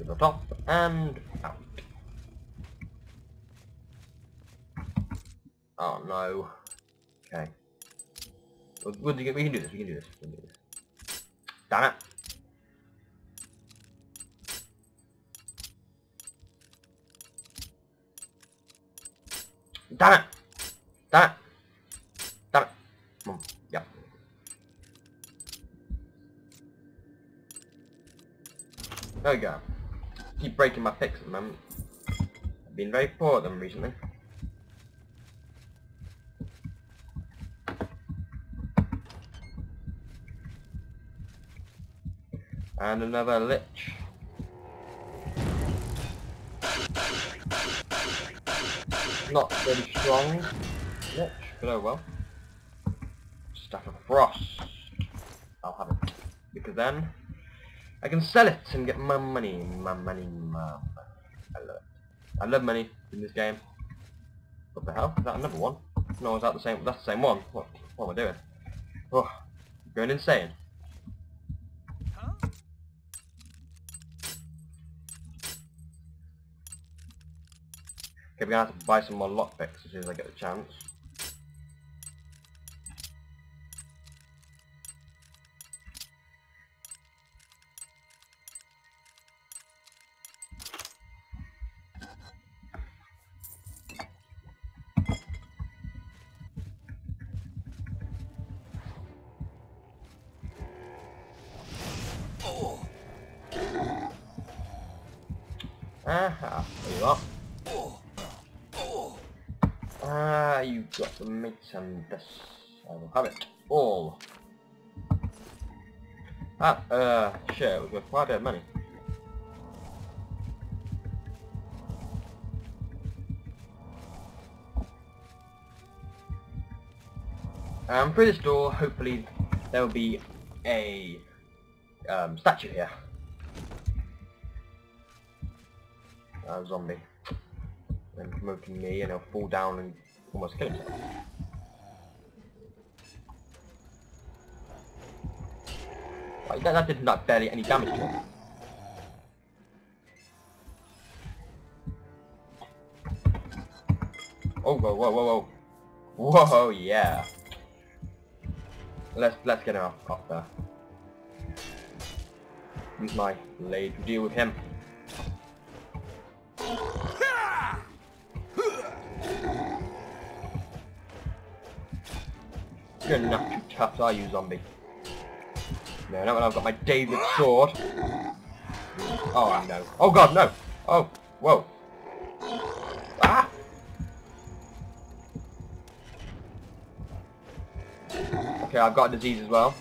to the top and out. Oh no. Okay. We can do this, we can do this, we can do this. Damn it. Damn it! Damn it! Damn it! Come on. Yep. There we go. Keep breaking my picks at the moment. I've been very poor at them recently. And another lich. Not very strong lich, but oh well. Staff of Frost. I'll have it. Because then I can sell it and get my money, my money, my money. I love it. I love money in this game. What the hell? Is that another one? No, is that the same? That's the same one. What? What am I doing? Oh, going insane. Okay, we're gonna have to buy some more lockpicks as soon as I get the chance. Aha, there you are. Ah, you got the meat and this. I will have it all. Ah, uh, shit, it was worth quite a bit of money. Um, through this door, hopefully, there will be a um, statue here. A zombie. And promoting me, and he'll fall down and almost kill himself. That, that did not barely any damage to him. Oh, whoa, whoa, whoa, whoa. Whoa, yeah. Let's, let's get him off, off there. Use my blade to deal with him. Not too tough, are you, zombie? No, not when I've got my David sword. Oh, no. Oh, God, no. Oh, whoa. Ah! Okay, I've got a disease as well.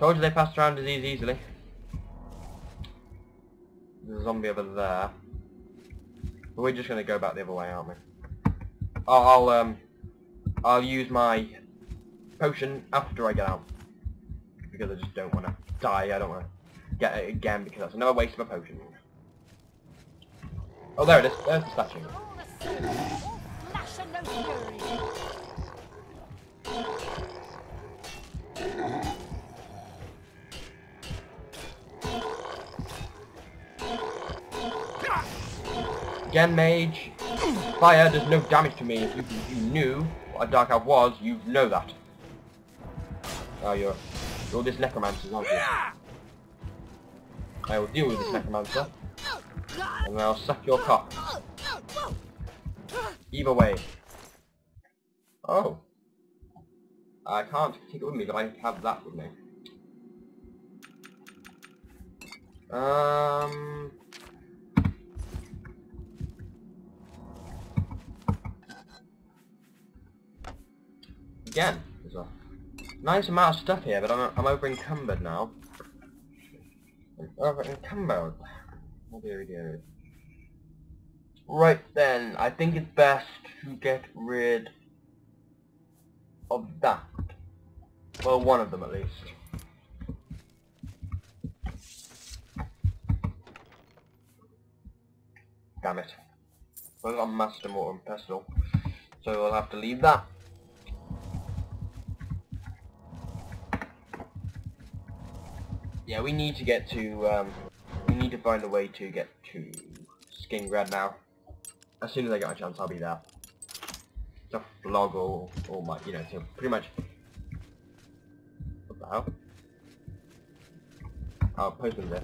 Told you they passed around disease easily. There's a zombie over there. But we're just gonna go back the other way, aren't we? I'll, I'll um, I'll use my potion after I get out because I just don't want to die. I don't want to get it again because that's another waste of a potion. Oh, there it is. There's the statue. Again, mage. Fire does no damage to me. If you, if you knew what a Dark Elf was, you'd know that. Oh, you're, you're this necromancer, aren't you? I will deal with this necromancer. And then I'll suck your cock. Either way. Oh. I can't take it with me, but I have that with me. Um... Again, there's a nice amount of stuff here, but I'm, I'm over encumbered now. I'm over encumbered. What we? Right then, I think it's best to get rid of that. Well, one of them at least. Damn it. I've got Master Mortar and Pestle, so I'll have to leave that. Yeah, we need to get to, um, we need to find a way to get to Skingrad now. As soon as I get a chance, I'll be there. To vlog all, all my, you know, to pretty much... What the hell? I'll Oh, postman's there.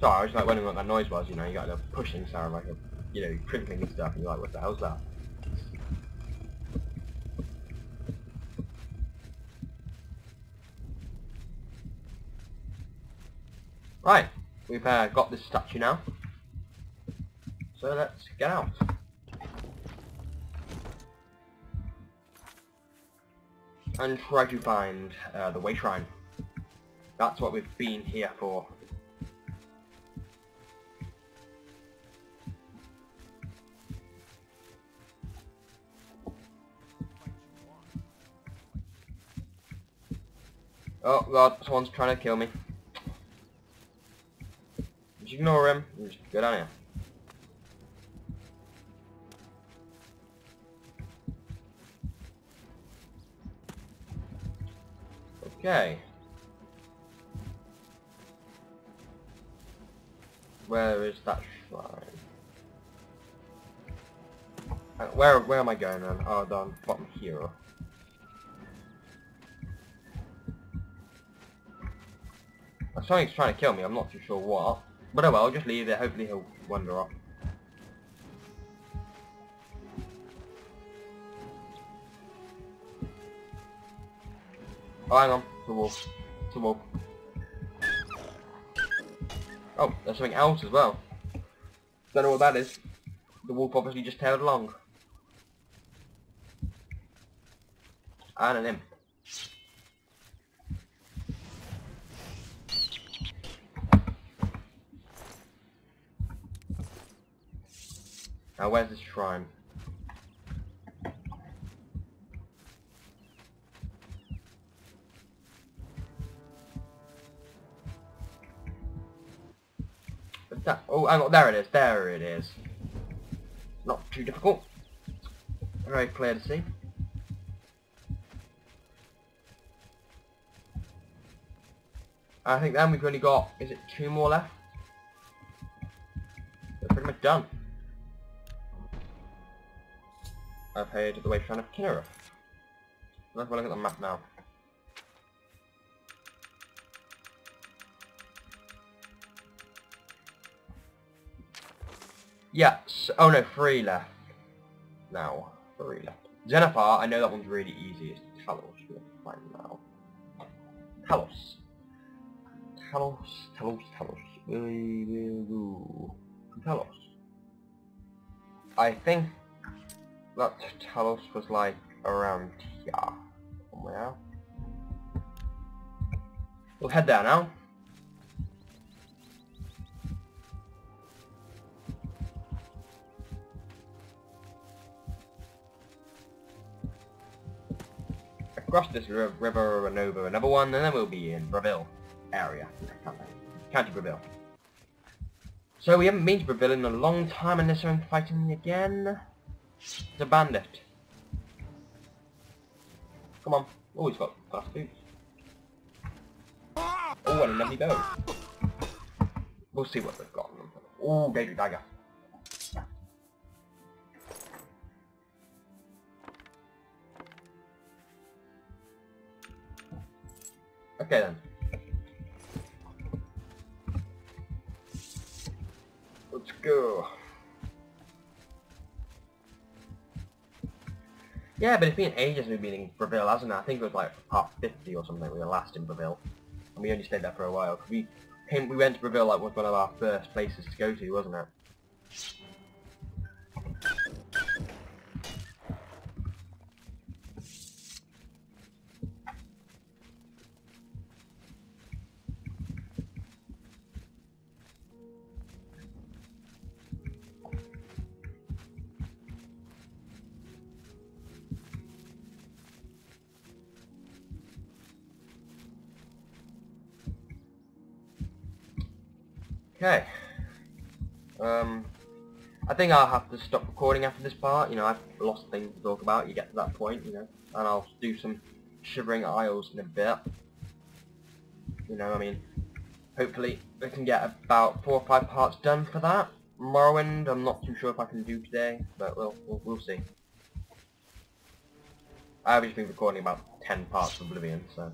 Sorry, I was like wondering what that noise was, you know, you got the pushing sound like a, you know, crinkling and stuff, and you're like, what the hell's that? Right, we've uh, got this statue now. So let's get out. And try to find uh, the Way Shrine. That's what we've been here for. Oh god, someone's trying to kill me. Ignore him just go down here. Okay. Where is that shrine? Uh, where where am I going then? Oh, down bottom here. Something's trying to kill me, I'm not too sure what. But oh well, I'll just leave it, hopefully he'll wander off. Oh, hang on. The wolf. A wolf. Oh, there's something else as well. Don't know what that is. The wolf obviously just tailed along. And an imp. Now where's this shrine? That, oh, hang on, there it is, there it is. Not too difficult. Very clear to see. I think then we've only got, is it two more left? They're pretty much done. I've headed the way shrine of Kynareth. Let's have a look at the map now. Yes. Oh no, three left. Now, three left. Zenithar, I know that one's really easy. It's Talos. We'll find now. Talos. Talos, Talos, Talos. Talos. I think that Talos was like around here. Somewhere. We'll head there now. Across this river and over another one, and then we'll be in Bravil area. County Bravil. So we haven't been to Bravil in a long time unless I'm fighting again. The bandit. Come on. Oh, he's got fast boots. Oh, and a lovely bow. We'll see what they've got. Oh, Daedric Dagger. Okay then. Let's go. Yeah, but it's been ages we've been in Bravil, hasn't it? I think it was like part 50 or something we were last in Bravil. And we only stayed there for a while. We came, we went to Bravil like was one of our first places to go to, wasn't it? Okay. Um, I think I'll have to stop recording after this part. You know, I've lost things to talk about. You get to that point, you know, and I'll do some Shivering Isles in a bit. You know, I mean, hopefully we can get about four or five parts done for that. Morrowind, I'm not too sure if I can do today, but we'll we'll, we'll see. I've just been recording about ten parts of Oblivion, so.